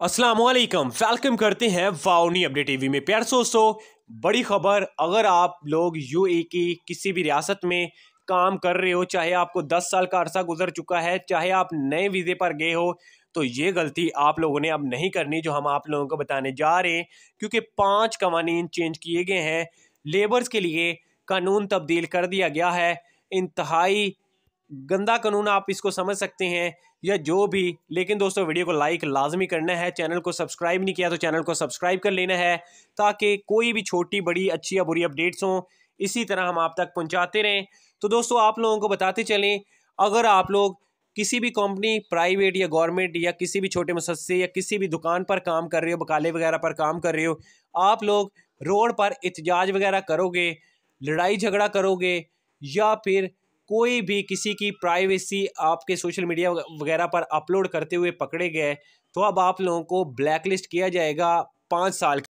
अस्सलाम वालेकुम वेलकम करते हैं वाउनी अपडेट टीवी में। प्यार दोस्तों बड़ी खबर, अगर आप लोग यूए की किसी भी रियासत में काम कर रहे हो, चाहे आपको 10 साल का अरसा गुजर चुका है, चाहे आप नए वीज़े पर गए हो तो ये गलती आप लोगों ने अब नहीं करनी जो हम आप लोगों को बताने जा रहे हैं, क्योंकि पाँच कवानीन चेंज किए गए हैं। लेबर्स के लिए कानून तब्दील कर दिया गया है। इंतहाई गंदा कानून आप इसको समझ सकते हैं या जो भी, लेकिन दोस्तों वीडियो को लाइक लाजमी करना है, चैनल को सब्सक्राइब नहीं किया तो चैनल को सब्सक्राइब कर लेना है, ताकि कोई भी छोटी, बड़ी, अच्छी या बुरी अपडेट्स हों, इसी तरह हम आप तक पहुंचाते रहें। तो दोस्तों आप लोगों को बताते चलें, अगर आप लोग किसी भी कंपनी प्राइवेट या गवर्नमेंट या किसी भी छोटे मुसस्से या किसी भी दुकान पर काम कर रहे हो, बकाले वगैरह पर काम कर रहे हो, आप लोग रोड पर एहतजाज वगैरह करोगे, लड़ाई झगड़ा करोगे, या फिर कोई भी किसी की प्राइवेसी आपके सोशल मीडिया वगैरह पर अपलोड करते हुए पकड़े गए तो अब आप लोगों को ब्लैकलिस्ट किया जाएगा पाँच साल